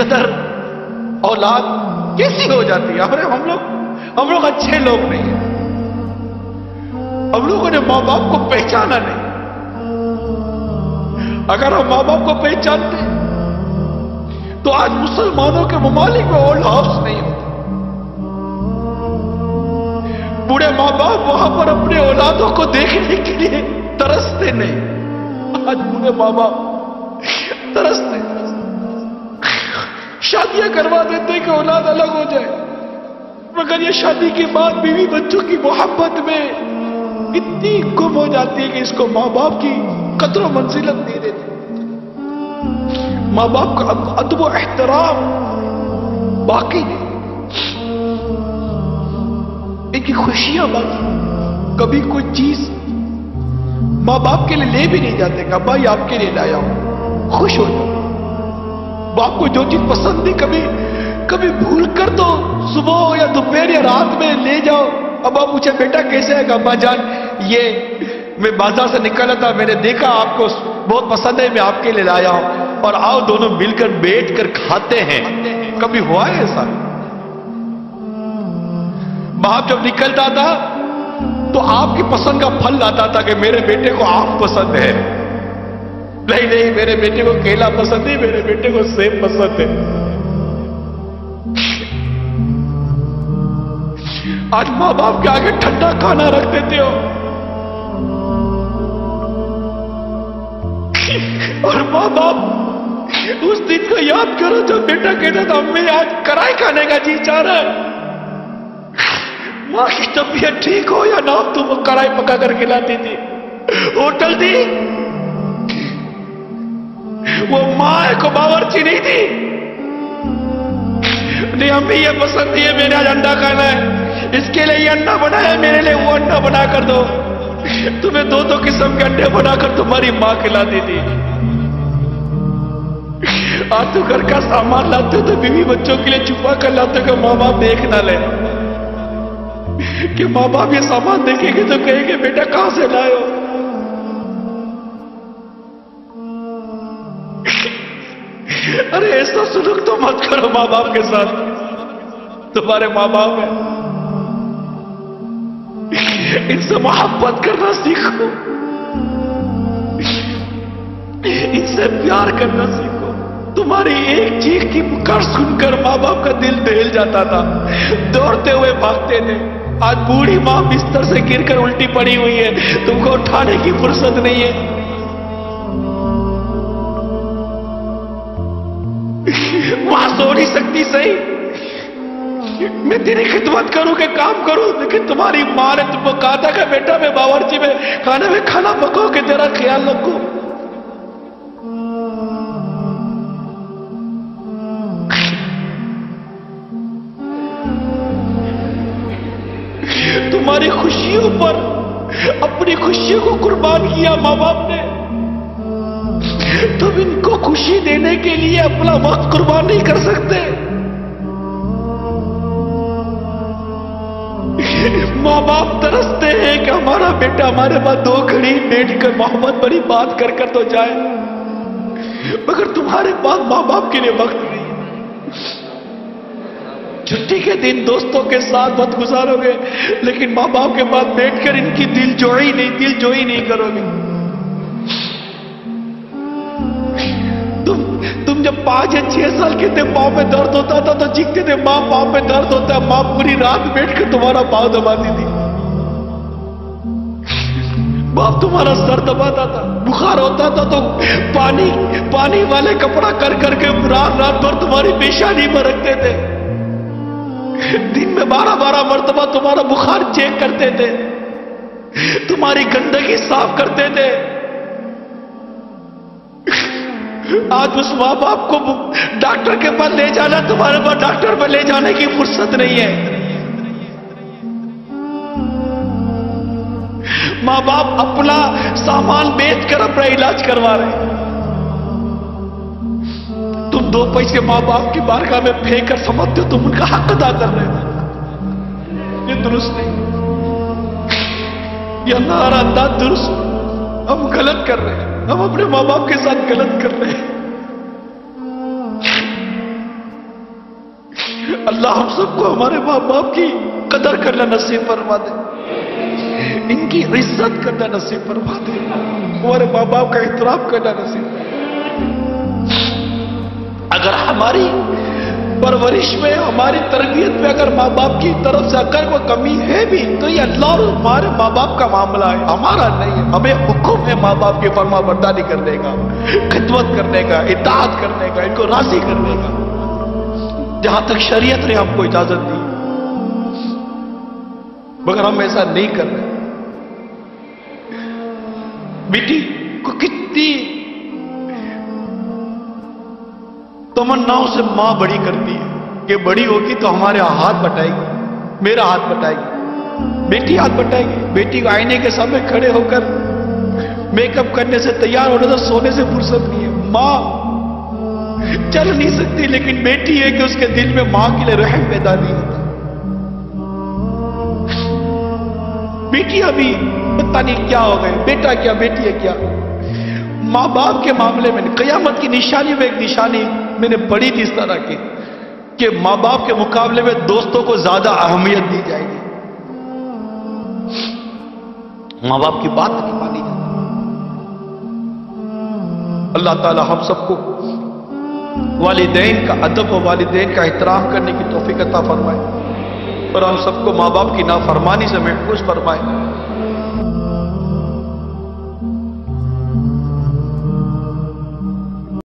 कदर औलाद कैसी हो जाती है? अरे, हम लोग हम लोग अच्छे लोग नहीं हैं। हम लोगों ने माँ बाप को पहचाना नहीं। अगर हम माँ बाप को पहचानते तो आज मुसलमानों के ममालिक में ओल्ड हाउस नहीं होता। बूढ़े माँ बाप वहाँ पर अपने औलादों को देखने के लिए तरसते नहीं। आज बूढ़े माँ बाप तरसते शादियाँ करवा देते कि औलाद अलग हो जाए। मगर ये शादी के बाद बीवी बच्चों की मोहब्बत में इतनी गुम हो जाती है कि इसको माँ बाप की कदर मंजिलत नहीं देती। माँ बाप का अदब एहतराम बाकी नहीं इनकी खुशियाँ बाकी कभी कोई चीज़ माँ बाप के लिए ले भी नहीं जाते कि भाई आपके लिए लाया हूँ। खुश हो जाओ। बाप को जो चीज़ पसंद थी, कभी कभी भूल कर तो सुबह या दोपहर या रात में ले जाओ। अब आप पूछे, बेटा, कैसे है अब्बा जान, ये, मैं बाज़ार से निकला था, मैंने देखा आपको बहुत पसंद है, मैं आपके लिए लाया हूँ। और आओ, दोनों मिलकर बैठ कर खाते हैं। कभी हुआ है ऐसा? बाप जब निकलता था तो आपकी पसंद का फल लाता था कि मेरे बेटे को आप पसंद है। नहीं नहीं, मेरे बेटे को केला पसंद है, मेरे बेटे को सेब पसंद है। आज माँ बाप के आगे ठंडा खाना रख देते हो। और माँ बाप उस दिन को याद करो जब बेटा कहता था अम्मी आज कराई खाने का जी चाह रहा है। माँ की तबीयत ठीक हो या ना तुम कढ़ाई पका कर खिलाती थी। होटल थी वो माँ को बावर्ची नहीं थी। नहीं अम्मी ये पसंद नहीं है मैंने आज अंडा खाना है। इसके लिए ये अंडा बनाया, मेरे लिए वो अंडा बना कर दो। तुम्हें दो दो किस्म के अंडे बनाकर तुम्हारी माँ खिलाती थी। आज तो घर का सामान लाते हो तो बीवी बच्चों के लिए छुपा कर लाते हो माँ बाप देख ना ले। कि माँ बाप ये सामान देखेंगे तो कहेंगे, बेटा कहाँ से लाए हो? अरे ऐसा सुलूक तो मत करो माँ बाप के साथ। तुम्हारे माँ बाप है। इनसे मोहब्बत करना सीखो। इनसे प्यार करना सीखो। तुम्हारी एक चीख की पुकार सुनकर माँ बाप का दिल दहल जाता था। दौड़ते हुए भागते थे। आज बूढ़ी माँ बिस्तर से गिरकर उल्टी पड़ी हुई है। तुमको उठाने की फुर्सत नहीं है। नहीं सकती सही? मैं तेरी खिदमत करूँ कि काम करूँ? लेकिन तुम्हारी माँ ने तुमको कहा था कि बेटा, मैं बावर्ची में खाने, में खाना पकाओ कि तेरा ख्याल रखो। तुम्हारी खुशियों पर अपनी खुशियों को कुर्बान किया माँ बाप ने। तुम इनको खुशी देने के लिए अपना वक्त कुर्बान नहीं कर सकते। माँ बाप तरसते हैं कि हमारा बेटा हमारे पास दो घड़ी बैठकर मोहब्बत बड़ी बात कर कर तो जाए। मगर तुम्हारे पास माँ बाप के लिए वक्त नहीं छुट्टी के दिन दोस्तों के साथ वक्त गुजारोगे, लेकिन माँ बाप के पास बैठकर इनकी दिल जोड़ी नहीं दिल जोई नहीं करोगे। जब पाँच या छह साल के थे, पाँव में दर्द होता था तो चीखते थे, माँ पाँव में दर्द होता है, माँ पूरी रात बैठकर तुम्हारा पाँव दबाती थी। बाप तुम्हारा सर दबाता था, बुखार होता था तो पानी पानी वाले कपड़ा कर करके रात रात भर तुम्हारी पेशानी में रखते थे। दिन में बारह बारह मरतबा तुम्हारा बुखार चेक करते थे, तुम्हारी गंदगी साफ़ करते थे। आज उस माँ बाप को डॉक्टर के पास ले जाना, तुम्हारे पास डॉक्टर पर ले जाने की फुर्सत नहीं है। माँ बाप अपना सामान बेचकर अपना इलाज करवा रहे तुम दो पैसे माँ बाप की बारगाह में फेंक कर समझते हो तुम उनका हक अदा कर रहे हो। ये दुरुस्त नहीं। ये हमारा अंदाज दुरुस्त हम गलत कर रहे हैं। हम अपने माँ बाप के साथ गलत कर रहे हैं। अल्लाह हम सबको हमारे माँ बाप की कदर करना नसीब फरमा दे। इनकी इज़्ज़त करना नसीब फरमा दे। हमारे माँ बाप का एहतराम करना नसीब अगर हमारी परवरिश में हमारी तरबियत में अगर माँ बाप की तरफ़ से अगर कोई कमी है भी तो ये अल्लाह और हमारे माँ बाप का मामला है। हमारा नहीं है। हमें हुक्म है माँ बाप की फरमा बरदारी करने का, खिदमत करने का इतात करने का, इनको राज़ी करने का। जहाँ तक शरीयत ने हमको इजाज़त दी। मगर हम ऐसा नहीं कर रहे। बेटी, को कितनी तमन्नाओं से माँ बड़ी करती है कि बड़ी होगी तो हमारे हाथ बटाएगी, मेरा हाथ बटाएगी, बेटी हाथ बटाएगी, बेटी आईने के सामने खड़े होकर मेकअप करने से तैयार होने तो सोने से फुर्सत नहीं है। माँ चल नहीं सकती, लेकिन बेटी है कि उसके दिल में माँ के लिए रहम पैदा नहीं होता। बेटी अभी पता नहीं क्या हो गए बेटा क्या, बेटी है क्या? माँ बाप के मामले में कयामत की निशानी में एक निशानी मैंने पढ़ी थी इस तरह की कि माँ बाप के मुकाबले में दोस्तों को ज़्यादा अहमियत दी जाएगी। माँ बाप की बात नहीं मानी जाती। अल्लाह ताला हम सबको वालिदैन का अदब और वालिदैन का एहतराम करने की तोफ़ी अता फरमाए और हम सबको माँ बाप की नाफरमानी से महफूज फरमाए।